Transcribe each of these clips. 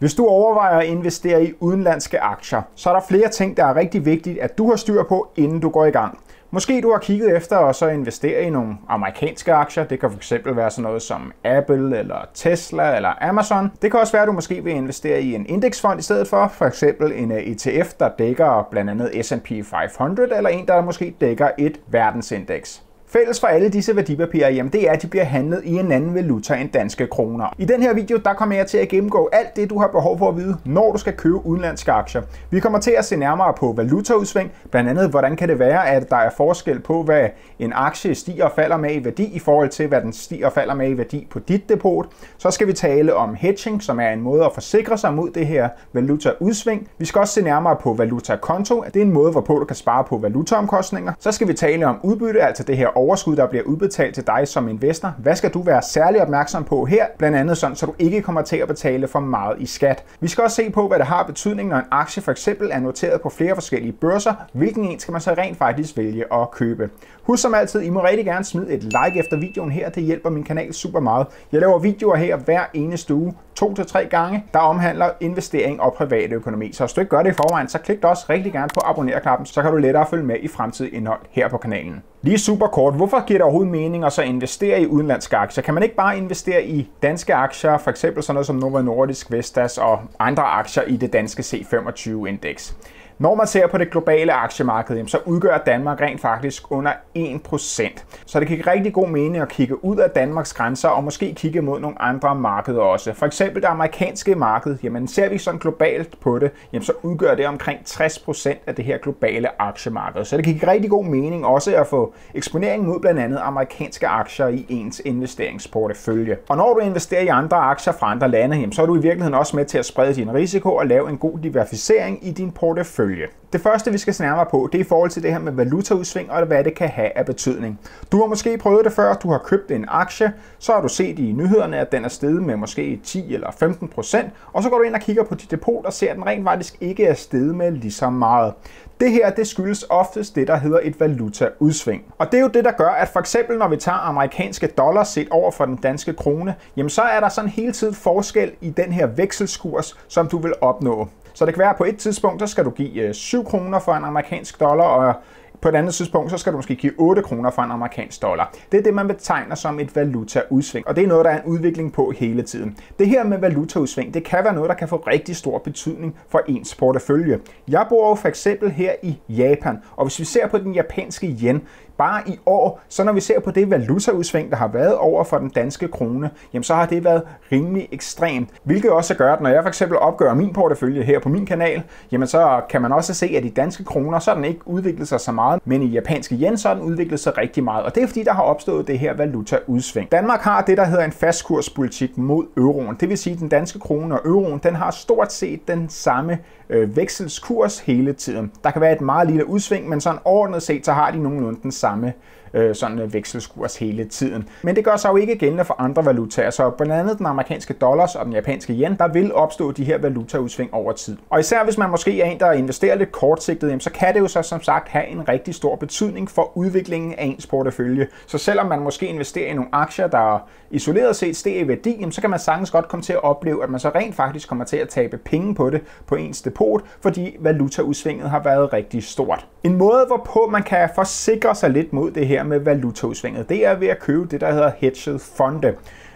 Hvis du overvejer at investere i udenlandske aktier, så er der flere ting, der er rigtig vigtigt, at du har styr på, inden du går i gang. Måske du har kigget efter at så investere i nogle amerikanske aktier. Det kan fx være sådan noget som Apple, eller Tesla, eller Amazon. Det kan også være, at du måske vil investere i en indeksfond i stedet for. For eksempel en øh, ETF, der dækker blandt andet S&P 500, eller en, der måske dækker et verdensindeks. Fælles for alle disse værdipapirer, jamen det er, at de bliver handlet i en anden valuta end danske kroner. I den her video, der kommer jeg til at gennemgå alt det, du har behov for at vide, når du skal købe udenlandske aktier. Vi kommer til at se nærmere på valutaudsving, blandt andet hvordan kan det være, at der er forskel på, hvad en aktie stiger og falder med i værdi i forhold til, hvad den stiger og falder med i værdi på dit depot. Så skal vi tale om hedging, som er en måde at forsikre sig mod det her valutaudsving. Vi skal også se nærmere på valutakonto. Det er en måde, hvorpå du kan spare på valutaomkostninger. Så skal vi tale om udbytte, altså det her overskud, der bliver udbetalt til dig som investor. Hvad skal du være særlig opmærksom på her? Blandt andet sådan, så du ikke kommer til at betale for meget i skat. Vi skal også se på, hvad det har betydning, når en aktie for eksempel er noteret på flere forskellige børser. Hvilken en skal man så rent faktisk vælge at købe? Husk som altid, I må rigtig gerne smide et like efter videoen her. Det hjælper min kanal super meget. Jeg laver videoer her hver eneste uge, to til tre gange, der omhandler investering og private økonomi. Så hvis du ikke gør det i forvejen, så klik også rigtig gerne på abonner-knappen, så kan du lettere følge med i fremtidig indhold her på kanalen. Lige super kort, hvorfor giver det overhovedet mening at så investere i udenlandske aktier? Kan man ikke bare investere i danske aktier, for eksempel sådan noget som Novo Nordisk, Vestas og andre aktier i det danske C25-indeks? Når man ser på det globale aktiemarked, så udgør Danmark rent faktisk under 1%. Så det kan rigtig god mening at kigge ud af Danmarks grænser og måske kigge mod nogle andre markeder også. For eksempel det amerikanske marked, jamen ser vi sådan globalt på det, jamen så udgør det omkring 60% af det her globale aktiemarked. Så det kan rigtig god mening også at få eksponering mod blandt andet amerikanske aktier i ens investeringsportefølje. Og når du investerer i andre aktier fra andre lande, jamen så er du i virkeligheden også med til at sprede din risiko og lave en god diversificering i din portefølje følge. Det første, vi skal se nærmere på, det er i forhold til det her med valutaudsving og hvad det kan have af betydning. Du har måske prøvet det før, du har købt en aktie, så har du set i nyhederne, at den er steget med måske 10 eller 15 procent, og så går du ind og kigger på dit depot og ser, at den rent faktisk ikke er steget med lige så meget. Det her det skyldes oftest det, der hedder et valutaudsving. Og det er jo det, der gør, at for eksempel når vi tager amerikanske dollars set over for den danske krone, jamen så er der sådan hele tiden forskel i den her vekselskurs, som du vil opnå. Så det kan være, at på et tidspunkt, så skal du give øh, 7 kroner for en amerikansk dollar, og på et andet tidspunkt, så skal du måske give 8 kroner for en amerikansk dollar. Det er det, man betegner som et valutaudsving, og det er noget, der er en udvikling på hele tiden. Det her med valutaudsving, det kan være noget, der kan få rigtig stor betydning for ens portefølje. Jeg bor jo for eksempel her i Japan, og hvis vi ser på den japanske yen, Bare i år, så når vi ser på det valutaudsving, der har været over for den danske krone, jamen så har det været rimelig ekstremt. Hvilket også gør, at når jeg for eksempel opgør min portefølje her på min kanal, jamen så kan man også se, at i danske kroner, så har den ikke udviklet sig så meget, men i japanske yen, så har den udviklet sig rigtig meget. Og det er fordi, der har opstået det her valutaudsving. Danmark har det, der hedder en fastkurspolitik mod euroen. Det vil sige, at den danske krone og euroen, den har stort set den samme øh, vekselskurs hele tiden. Der kan være et meget lille udsving, men sådan overordnet set, så har de nogenlunde den samme øh, sådan øh, vekselskurs hele tiden. Men det gør sig jo ikke gældende for andre valutaer, så blandt andet den amerikanske dollars og den japanske yen, der vil opstå de her valutaudsving over tid. Og især hvis man måske er en, der investerer lidt kortsigtet, så kan det jo så som sagt have en rigtig stor betydning for udviklingen af ens portefølje. Så selvom man måske investerer i nogle aktier, der isoleret set stiger i værdi, så kan man sagtens godt komme til at opleve, at man så rent faktisk kommer til at tabe penge på det på ens depot, fordi valutaudsvinget har været rigtig stort. En måde, hvorpå man kan forsikre sig lidt mod det her med valutaudsvinget, det er ved at købe det, der hedder hedged fonde.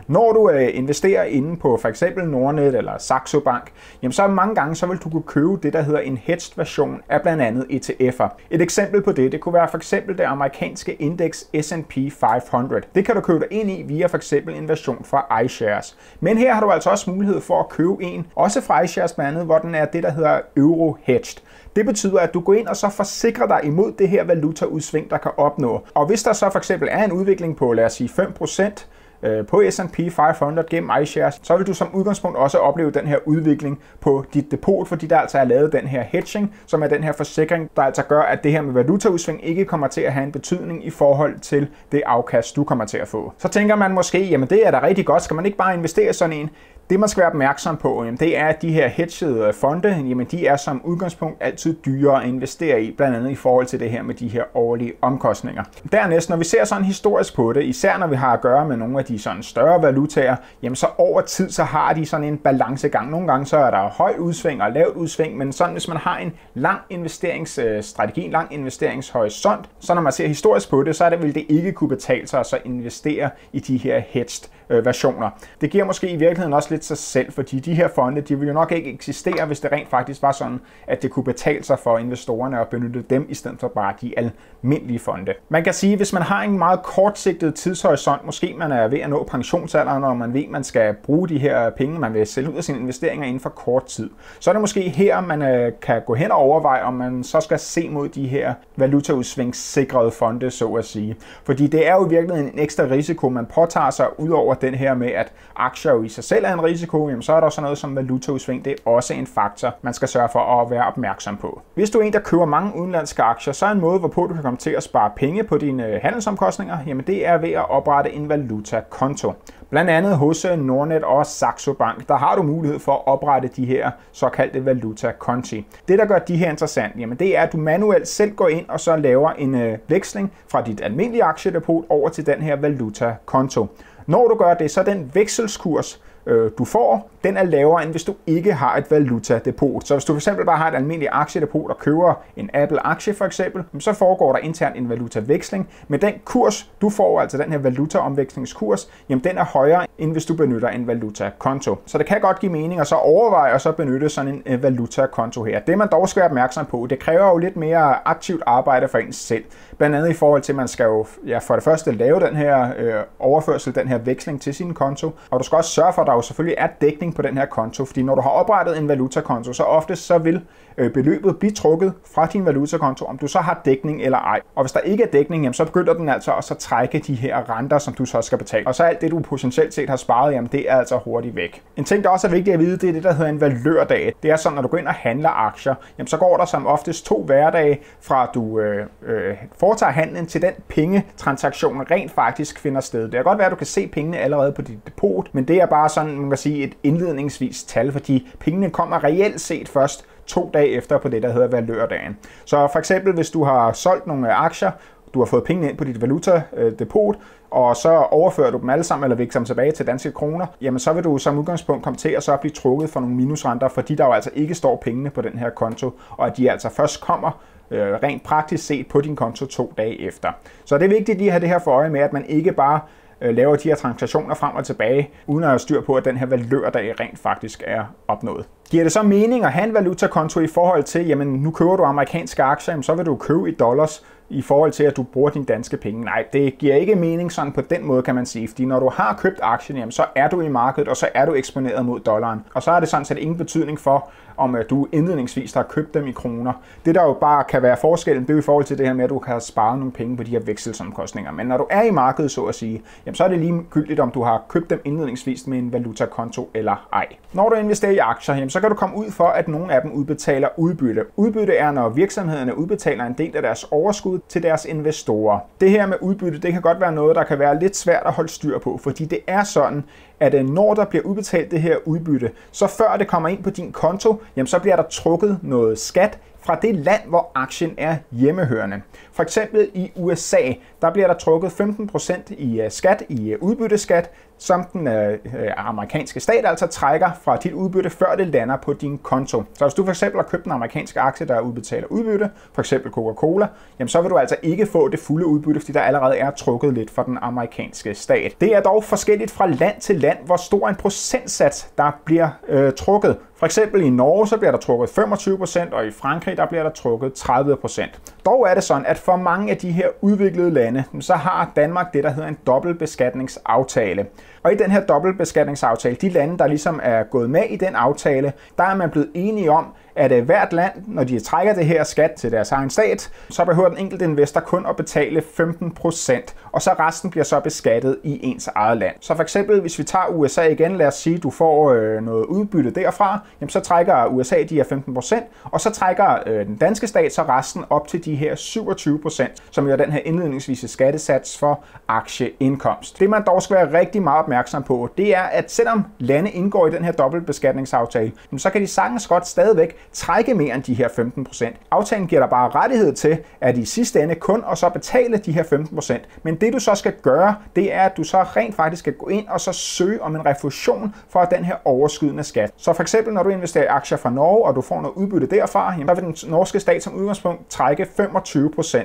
Når du øh, investerer inde på for eksempel Nordnet eller Saxo Bank, jamen så mange gange så vil du kunne købe det, der hedder en hedged version af blandt andet ETF'er. Et eksempel på det, det kunne være for eksempel det amerikanske indeks S&P 500. Det kan du købe dig ind i via for eksempel en version fra iShares. Men her har du altså også mulighed for at købe en, også fra iShares blandt andet, hvor den er det, der hedder Euro Hedged. Det betyder, at du går ind og så forsikrer dig imod det her valutaudsving, der kan opnå. Og hvis der så for eksempel er en udvikling på, lad os sige 5%, Øh, på S&P 500 gennem iShares, så vil du som udgangspunkt også opleve den her udvikling på dit depot, fordi der altså er lavet den her hedging, som er den her forsikring, der altså gør, at det her med valutaudsving ikke kommer til at have en betydning i forhold til det afkast, du kommer til at få. Så tænker man måske, jamen det er da rigtig godt, skal man ikke bare investere sådan en? Det man skal være opmærksom på, jamen, det er, at de her hedgede øh, fonde, jamen, de er som udgangspunkt altid dyrere at investere i, blandt andet i forhold til det her med de her årlige omkostninger. Dernæst, når vi ser sådan historisk på det, især når vi har at gøre med nogle af de sådan større valutaer, jamen så over tid, så har de sådan en balancegang. Nogle gange så er der høj udsving og lavt udsving, men sådan hvis man har en lang investeringsstrategi, øh, en lang investeringshorisont, så når man ser historisk på det, så er det, vil det ikke kunne betale sig at så investere i de her hedged øh, versioner. Det giver måske i virkeligheden også lidt sig selv, fordi de her fonde, de ville jo nok ikke eksistere, hvis det rent faktisk var sådan, at det kunne betale sig for investorerne at benytte dem, i stedet for bare de almindelige fonde. Man kan sige, at hvis man har en meget kortsigtet tidshorisont, måske man er ved at nå pensionsalderen, og man ved, at man skal bruge de her penge, man vil sælge ud af sine investeringer inden for kort tid, så er det måske her, man øh, kan gå hen og overveje, om man så skal se mod de her valutaudsvingssikrede fonde, så at sige. Fordi det er jo i virkeligheden en ekstra risiko, man påtager sig, udover den her med, at aktier jo i sig selv er en risiko, jamen så er der også noget som valutaudsving. Det er også en faktor, man skal sørge for at være opmærksom på. Hvis du er en, der køber mange udenlandske aktier, så er en måde, hvorpå du kan komme til at spare penge på dine øh, handelsomkostninger, jamen det er ved at oprette en valutakonto. Blandt andet hos øh, Nordnet og Saxo Bank, der har du mulighed for at oprette de her såkaldte valutakonti. Det, der gør de her interessant, jamen det er, at du manuelt selv går ind og så laver en øh, veksling fra dit almindelige aktiedepot over til den her valutakonto. Når du gør det, så den vekselskurs, øh, du får, den er lavere, end hvis du ikke har et valutadepot. Så hvis du fx bare har et almindeligt aktiedepot og køber en Apple-aktie for eksempel, så foregår der internt en valutaveksling. Men den kurs, du får, altså den her valutaomvekslingskurs, jamen den er højere, end hvis du benytter en valutakonto. Så det kan godt give mening at så overveje at så benytte sådan en øh, valutakonto her. Det man dog skal være opmærksom på, det kræver jo lidt mere aktivt arbejde for ens selv. Blandt andet i forhold til, at man skal jo ja, for det første lave den her øh, overførsel, den her veksling til sin konto, og du skal også sørge for, at der jo selvfølgelig er dækning på den her konto, fordi når du har oprettet en valutakonto, så ofte så vil øh, beløbet blive trukket fra din valutakonto, om du så har dækning eller ej. Og hvis der ikke er dækning, jamen, så begynder den altså at så trække de her renter, som du så skal betale. Og så alt det, du potentielt set har sparet, jamen, det er altså hurtigt væk. En ting, der også er vigtigt at vide, det er det, der hedder en valørdag. Det er sådan, når du går ind og handler aktier, jamen, så går der som oftest to hverdage fra du øh, øh, foretager handlen til den pengetransaktion rent faktisk finder sted. Det kan godt være, at du kan se pengene allerede på dit depot, men det er bare sådan, man kan sige, et indledningsvis tal, fordi pengene kommer reelt set først to dage efter på det, der hedder valørdagen. Så for eksempel, hvis du har solgt nogle aktier, du har fået pengene ind på dit valuta-depot, og så overfører du dem alle sammen, eller vækker dem tilbage til danske kroner, jamen så vil du som udgangspunkt komme til at så blive trukket for nogle minusrenter, fordi der jo altså ikke står pengene på den her konto, og at de altså først kommer øh, rent praktisk set på din konto to dage efter. Så det er vigtigt lige at have det her for øje med, at man ikke bare øh, laver de her transaktioner frem og tilbage, uden at have styr på, at den her valørdag rent faktisk er opnået. Giver det så mening at have en valutakonto i forhold til, jamen nu køber du amerikanske aktier, jamen, så vil du købe i dollars, i forhold til, at du bruger dine danske penge. Nej, det giver ikke mening sådan på den måde, kan man sige. Fordi når du har købt aktien, jamen, så er du i markedet, og så er du eksponeret mod dollaren. Og så har det sådan set ingen betydning for, om at du indledningsvis har købt dem i kroner. Det der jo bare kan være forskellen, det er jo i forhold til det her med, at du kan spare nogle penge på de her vekselsomkostninger. Men når du er i markedet, så at sige, jamen, så er det ligegyldigt, om du har købt dem indledningsvis med en valutakonto eller ej. Når du investerer i aktier, jamen, så kan du komme ud for, at nogle af dem udbetaler udbytte. Udbytte er, når virksomhederne udbetaler en del af deres overskud til deres investorer. Det her med udbytte, det kan godt være noget, der kan være lidt svært at holde styr på, fordi det er sådan, at øh, når der bliver udbetalt det her udbytte, så før det kommer ind på din konto, jamen så bliver der trukket noget skat fra det land, hvor aktien er hjemmehørende. For eksempel i USA, der bliver der trukket 15% i øh, skat, i øh, udbytteskat, som den øh, øh, amerikanske stat altså trækker fra dit udbytte, før det lander på din konto. Så hvis du for eksempel har købt en amerikansk aktie, der udbetaler udbytte, for eksempel Coca-Cola, jamen så vil du altså ikke få det fulde udbytte, fordi der allerede er trukket lidt fra den amerikanske stat. Det er dog forskelligt fra land til land, hvor stor en procentsats, der bliver øh, trukket. For eksempel i Norge, så bliver der trukket 25%, og i Frankrig, der bliver der trukket 30%. Dog er det sådan, at for mange af de her udviklede lande, så har Danmark det, der hedder en dobbeltbeskatningsaftale. Og i den her dobbeltbeskatningsaftale, de lande, der ligesom er gået med i den aftale, der er man blevet enige om, at hvert land, når de trækker det her skat til deres egen stat, så behøver den enkelte investor kun at betale 15%, og så resten bliver så beskattet i ens eget land. Så for eksempel, hvis vi tager USA igen, lad os sige, at du får øh, noget udbytte derfra, jamen så trækker USA de her 15%, og så trækker øh, den danske stat så resten op til de her 27%, som jo er den her indledningsvise skattesats for aktieindkomst. Det man dog skal være rigtig meget opmærksom på, det er, at selvom lande indgår i den her dobbeltbeskatningsaftale, så kan de sagtens godt stadigvæk trække mere end de her 15%. Aftalen giver dig bare rettighed til, at i sidste ende kun og så betale de her 15%. Men det du så skal gøre, det er, at du så rent faktisk skal gå ind og så søge om en refusion for den her overskydende skat. Så for eksempel, når du investerer i aktier fra Norge, og du får noget udbytte derfra, så vil den norske stat som udgangspunkt trække 25%.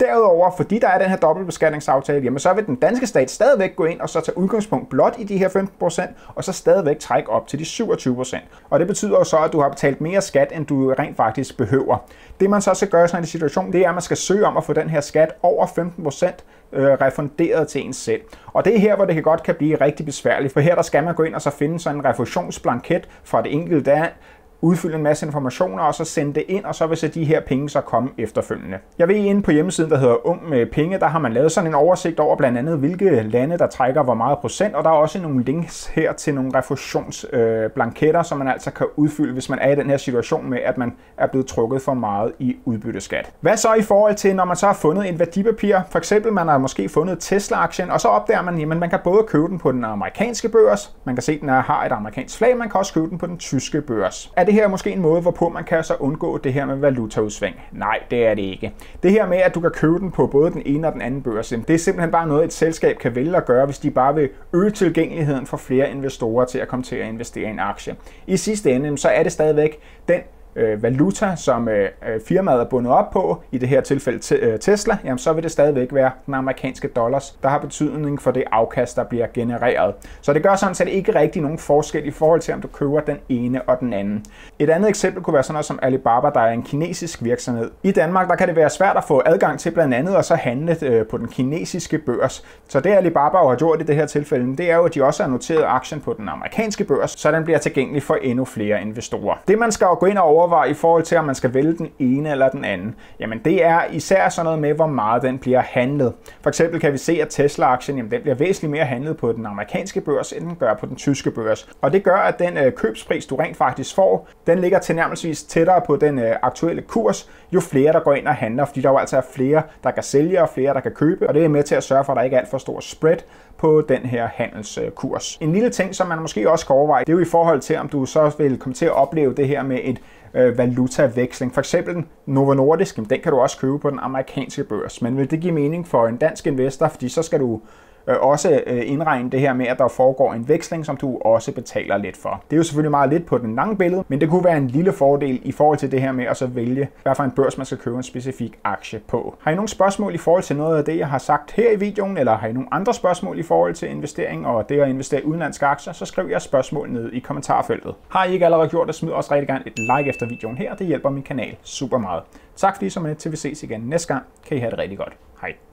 Derudover, fordi der er den her dobbeltbeskatningsaftale, jamen så vil den danske stat stadigvæk gå ind og så tage udgangspunkt blot i de her 15%, og så stadigvæk trække op til de 27%. Og det betyder jo så, at du har betalt mere skat, end du rent faktisk behøver. Det man så skal gøre i sådan en situation, det er, at man skal søge om at få den her skat over 15% øh, refunderet til en selv. Og det er her, hvor det kan godt kan blive rigtig besværligt, for her der skal man gå ind og så finde sådan en refusionsblanket fra det enkelte land, udfylde en masse informationer, og så sende det ind, og så vil så de her penge så komme efterfølgende. Jeg ved, inde på hjemmesiden, der hedder Ung med Penge, der har man lavet sådan en oversigt over blandt andet, hvilke lande, der trækker hvor meget procent, og der er også nogle links her til nogle refusionsblanketter, øh, som man altså kan udfylde, hvis man er i den her situation med, at man er blevet trukket for meget i udbytteskat. Hvad så i forhold til, når man så har fundet en værdipapir? For eksempel, man har måske fundet Tesla-aktien, og så opdager man, at man kan både købe den på den amerikanske børs, man kan se, at den har et amerikansk flag, man kan også købe den på den tyske børs. Er det her måske en måde, hvorpå man kan så undgå det her med valutaudsving? Nej, det er det ikke. Det her med, at du kan købe den på både den ene og den anden børs, det er simpelthen bare noget, et selskab kan vælge at gøre, hvis de bare vil øge tilgængeligheden for flere investorer til at komme til at investere i en aktie. I sidste ende, så er det stadigvæk den øh, valuta, som øh, øh, firmaet er bundet op på, i det her tilfælde te, øh, Tesla, jamen så vil det stadigvæk være den amerikanske dollars, der har betydning for det afkast, der bliver genereret. Så det gør sådan set ikke rigtig nogen forskel i forhold til, om du køber den ene og den anden. Et andet eksempel kunne være sådan noget som Alibaba, der er en kinesisk virksomhed. I Danmark der kan det være svært at få adgang til blandt andet og så handle øh, på den kinesiske børs. Så det Alibaba har gjort i det her tilfælde, det er jo, at de også har noteret aktien på den amerikanske børs, så den bliver tilgængelig for endnu flere investorer. Det man skal jo gå ind og overveje i forhold til, om man skal vælge den ene eller den anden, jamen det er især sådan noget med, hvor meget den bliver handlet. For eksempel kan vi se, at Tesla-aktien jamen den bliver væsentligt mere handlet på den amerikanske børs, end den gør på den tyske børs. Og det gør, at den øh, købspris, du rent faktisk får, den ligger tilnærmelsesvis tættere på den øh, aktuelle kurs, jo flere der går ind og handler, fordi der jo altså er flere, der kan sælge og flere, der kan købe, og det er med til at sørge for, at der ikke er alt for stor spread på den her handelskurs. En lille ting, som man måske også kan overveje, det er jo i forhold til, om du så vil komme til at opleve det her med et øh, valutaveksling. For eksempel Novo Nordisk, den kan du også købe på den amerikanske børs. Men vil det give mening for en dansk investor, fordi så skal du øh, også øh, indregne det her med, at der foregår en veksling, som du også betaler lidt for. Det er jo selvfølgelig meget lidt på den lange billede, men det kunne være en lille fordel i forhold til det her med at så vælge, hvad for en børs man skal købe en specifik aktie på. Har I nogle spørgsmål i forhold til noget af det, jeg har sagt her i videoen, eller har I nogle andre spørgsmål i forhold til investering og det at investere i udenlandske aktier, så skriv jeres spørgsmål ned i kommentarfeltet. Har I ikke allerede gjort det, smid også rigtig gerne et like efter videoen her, det hjælper min kanal super meget. Tak fordi I så med til vi ses igen næste gang. Kan I have det rigtig godt. Hej.